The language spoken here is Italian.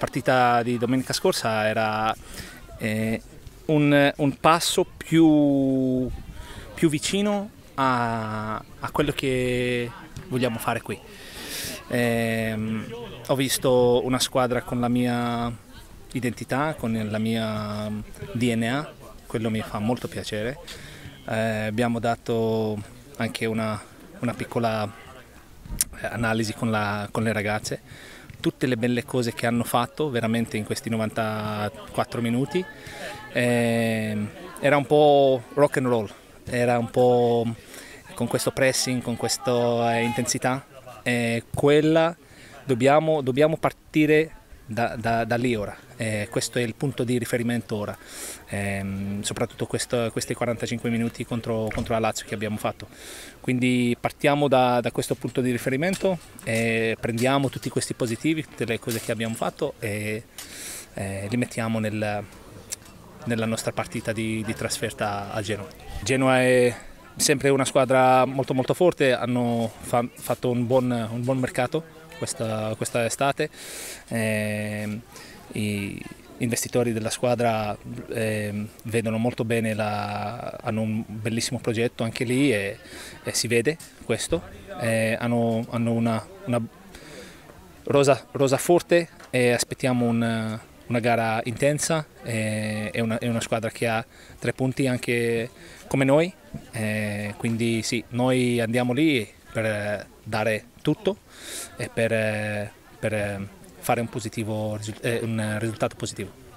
partita di domenica scorsa era eh, un, un, passo più, più vicino a, a, quello che vogliamo fare qui. Eh, ho visto una squadra con la mia identità, con la mia DNA, quello mi fa molto piacere. Eh, abbiamo dato anche una, una piccola eh, analisi con, la, con le ragazze tutte le belle cose che hanno fatto veramente in questi 94 minuti. Eh, era un po' rock and roll, era un po' con questo pressing, con questa intensità. Eh, quella dobbiamo, dobbiamo partire da, da, da lì ora. Eh, questo è il punto di riferimento ora, eh, soprattutto questo, questi 45 minuti contro, contro, la Lazio che abbiamo fatto. Quindi partiamo da, da questo punto di riferimento, eh, prendiamo tutti questi positivi, tutte le cose che abbiamo fatto e li mettiamo nel, nella nostra partita di, di trasferta a Genoa. Genoa è sempre una squadra molto molto forte, hanno fa, fatto un buon, un buon mercato questa, questa estate. Eh, I investitori della squadra eh, vedono molto bene, la, hanno un bellissimo progetto anche lì e, e si vede questo. Eh, hanno, hanno una, una rosa, rosa, forte e aspettiamo un, una gara intensa, è una, una, squadra che ha tre punti anche come noi, eh, quindi sì, noi andiamo lì per dare tutto e per, per fare un, positivo, un risultato positivo.